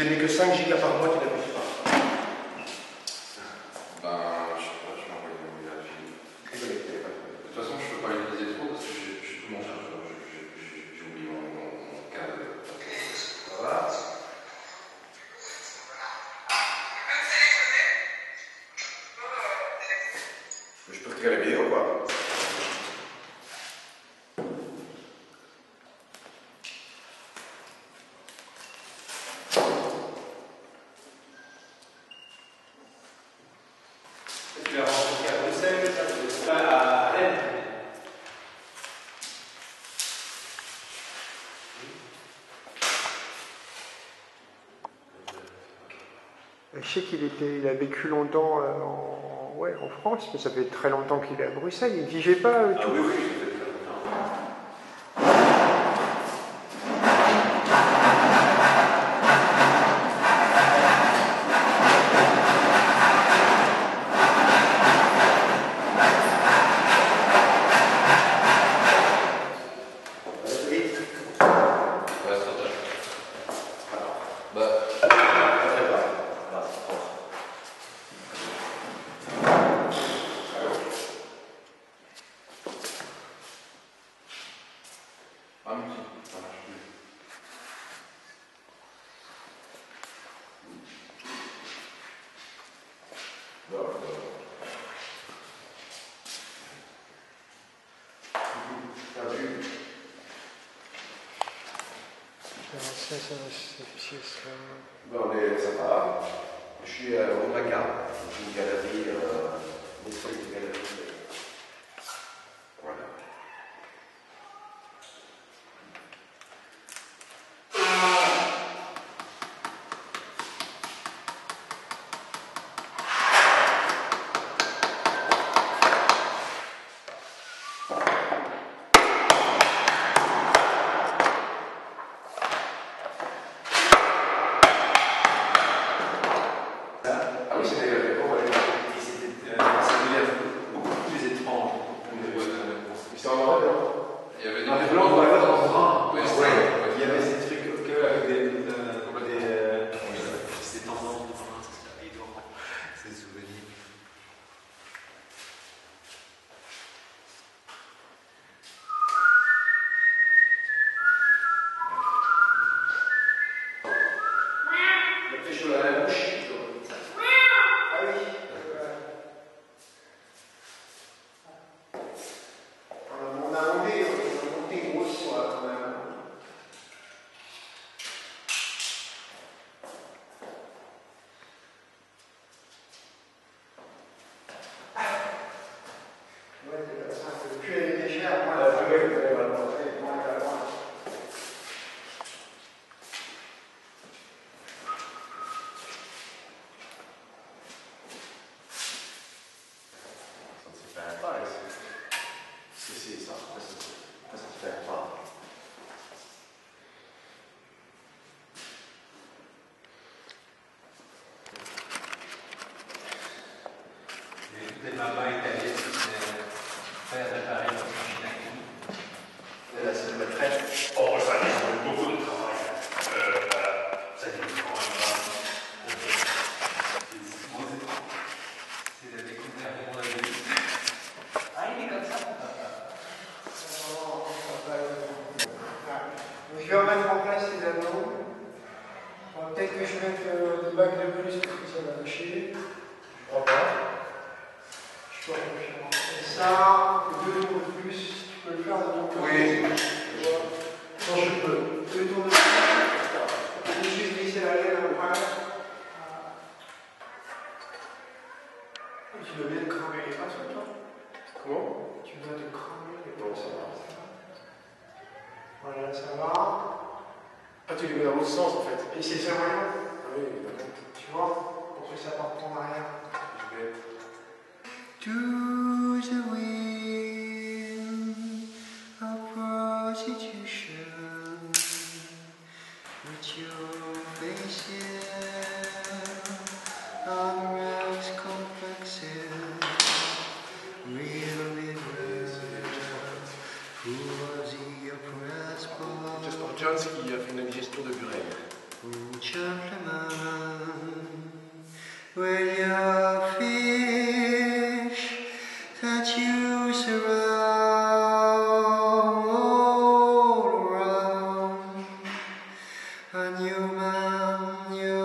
ce n'est que 5 gigas par mois qui n'applique pas. Ben, je sais pas, je vais envoyer un. De toute façon, je peux pas utiliser trop parce que je suis tout mon chargeur. Hein. J'ai oublié mon, mon, câble. Voilà. Je peux retirer la vidéo, quoi. Je sais qu'il était, il a vécu longtemps euh, en, France, mais ça fait très longtemps qu'il est à Bruxelles. Il ne vivait pas euh, tout. Ah, non, ça marche Bon, mais ça va. Je suis euh, au Maca, une galerie, euh, une galerie. Euh, Tour de Buren. Will your fish that you surround all around man you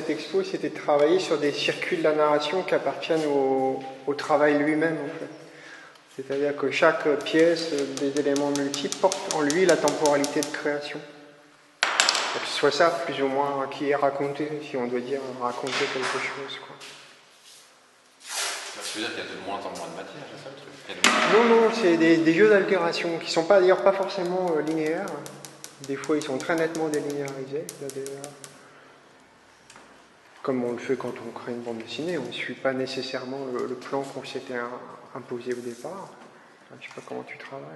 cette expo, c'était de travailler sur des circuits de la narration qui appartiennent au, au travail lui-même. En fait. C'est-à-dire que chaque pièce euh, des éléments multiples porte en lui la temporalité de création. Que ce soit ça, plus ou moins, qui est raconté, si on doit dire raconter quelque chose. Quoi. Ça veut dire qu'il y a de moins en moins de matière, c'est ça le truc? Non, non, c'est des, des jeux d'altération qui sont pas d'ailleurs pas forcément euh, linéaires. Des fois, ils sont très nettement délinéarisés. Des, euh, comme on le fait quand on crée une bande dessinée, on ne suit pas nécessairement le, plan qu'on s'était imposé au départ. Je sais pas comment tu travailles.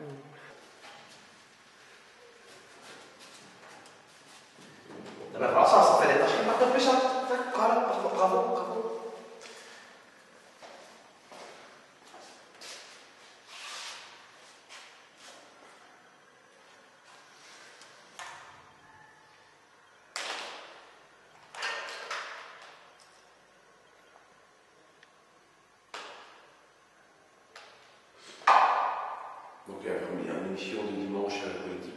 Ah bah voilà, ça, ça fait des tâches qui partent un peu ça. Voilà, bravo, bravo, bravo. Donc il y a une émission de dimanche à la politique,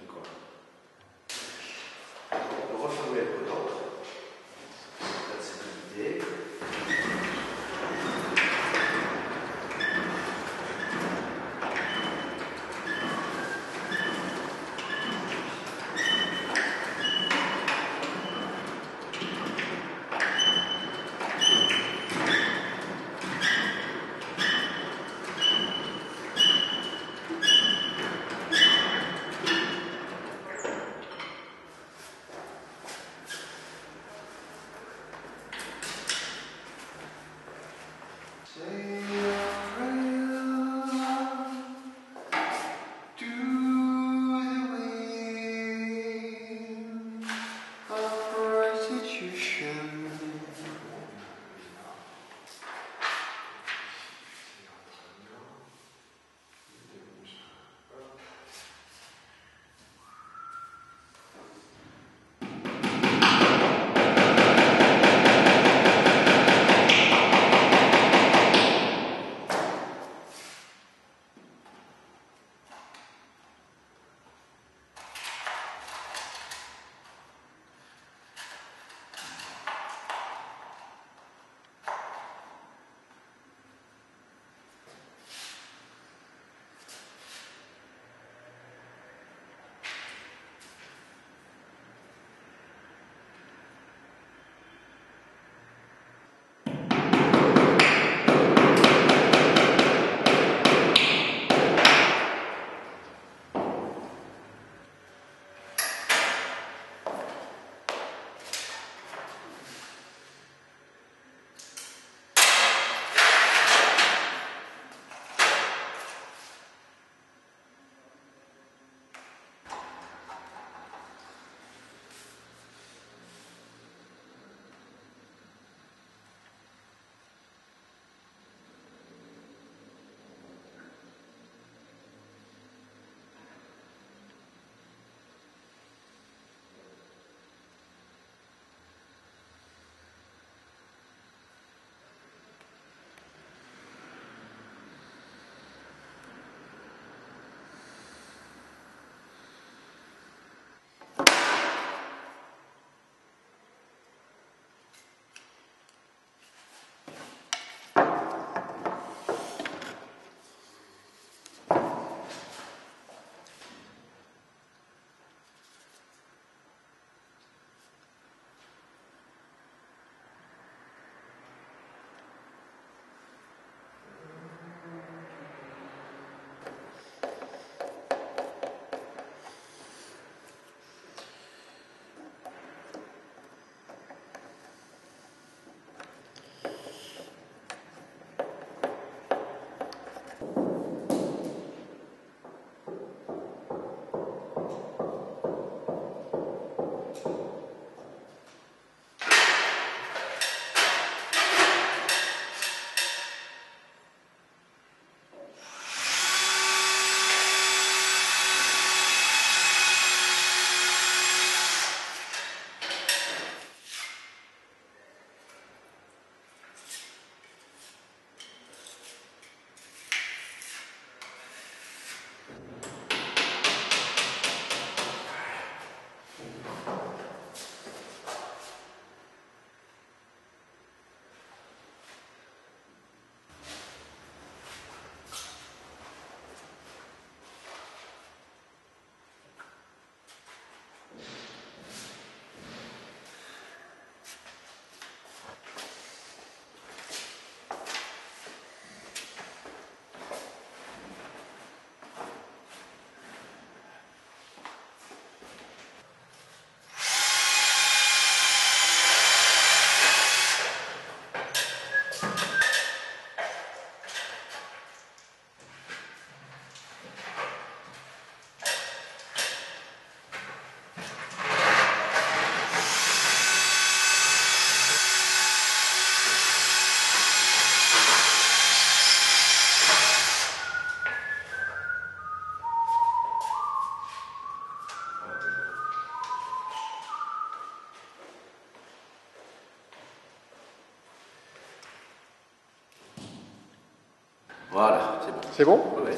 C'est bon Oui.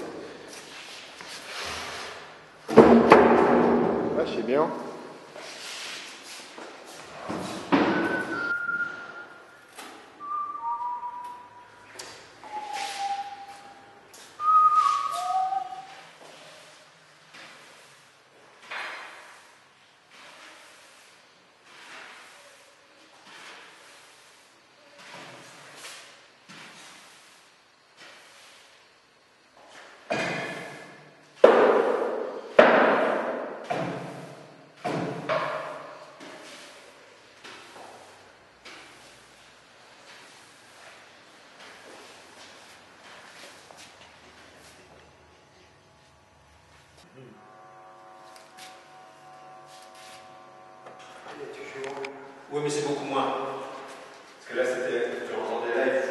Ouais, c'est bien. Oui, mais c'est beaucoup moins. Parce que là, c'était. Tu entendais live.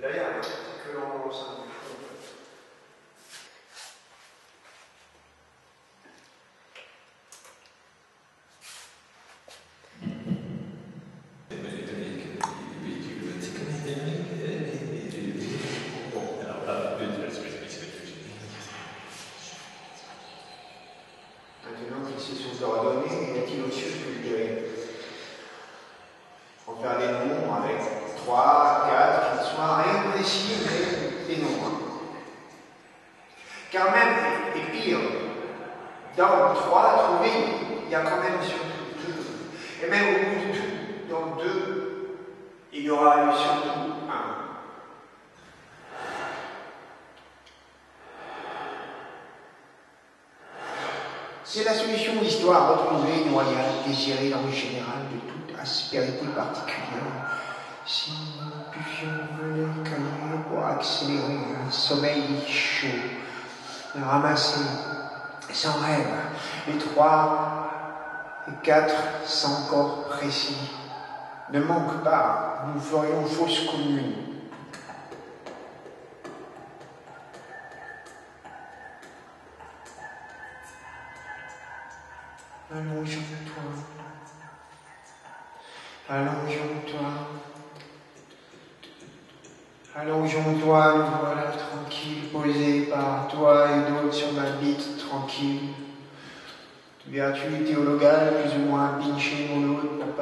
Là, il y a un petit que l'on du fond. Maintenant qu'ils se sont ordonnés, y a-t-il autre chose que je dirais En faire des nombres avec 3, 4, qui ne soient rien de précis, mais des nombres. Car même, et pire, dans 3, trouver, il y a quand même surtout 2. Et même au bout de tout, dans 2, il y aura eu surtout 1. C'est la solution histoire retrouvée, noyade, désirée dans le général de toute aspérité particulière. Si nous pouvions voler cahier pour accélérer un sommeil chaud, ramasser sans rêve, les trois et quatre sans corps précis. Ne manque pas, nous ferions fausse commune. Allongeons-toi. Allongeons-toi. Allongeons-toi, nous voilà tranquilles, posés par toi et d'autres sur ma bite tranquille. Vertu théologale, plus ou moins pinché mollo pour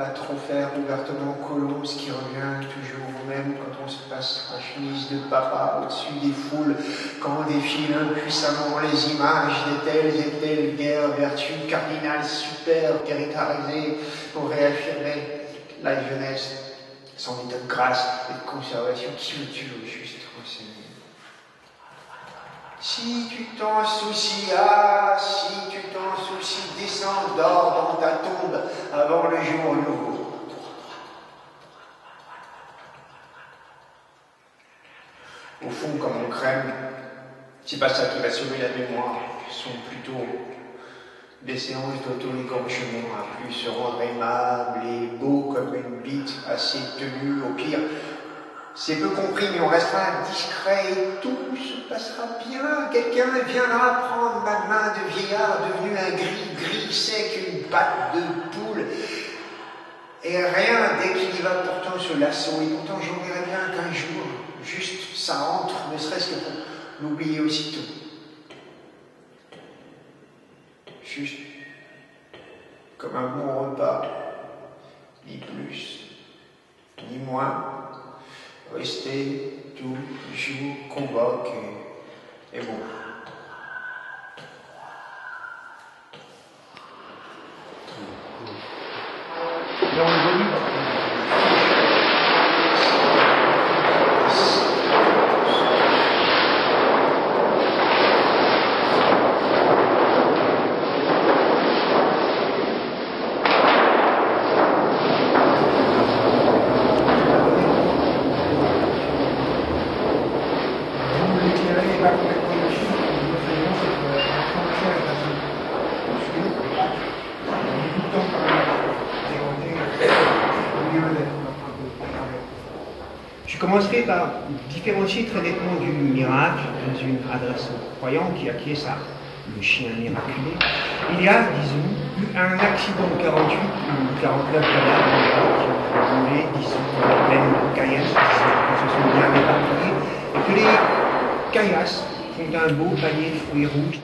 pas trop faire ouvertement colon, ce qui revient toujours au même quand on se passe la chemise de papa au-dessus des foules, quand défilent impuissamment les images des telles et telles guerres, vertus cardinales super guéritarisées pour réaffirmer la jeunesse, son état de grâce et de conservation qui me tue au juste. Si tu t'en soucies, ah, si tu t'en soucies, descends, dors dans ta tombe avant le jour nouveau. Au fond, comme on crème, c'est pas ça qui va sauver la mémoire, ce sont plutôt des séances d'auto-égorgement à plus se rendre aimable et beau comme une bite assez tenue au pire. C'est peu compris, mais on restera discret et tout se passera bien. Quelqu'un viendra prendre ma main de vieillard devenu un gris, gris sec, une patte de poule. Et rien dès qu'il y va pourtant ce lasso. Et pourtant j'en verrai bien qu'un jour, juste ça entre, ne serait-ce que pour l'oublier aussitôt. Juste comme un bon repas, ni plus, ni moins. Rester toujours convoque et, et bon. Dans le volume, Vous l'éclairez n'est pas complètement logique, nous faisons cette euh, frontière est assez obscure. On a beaucoup de temps quand même à démonter au lieu d'être en train de parler. Je commencerai par différencier très nettement du miracle dans une adresse au croyant qui acquiesce à le chien miraculé. Il y a, disons, eu un accident de 48 ou 49 cadavres qui ont roulé, disons, de Cayenne, qui se sont bien éparpillés, et que les caillasse font un beau panier de fruits rouges.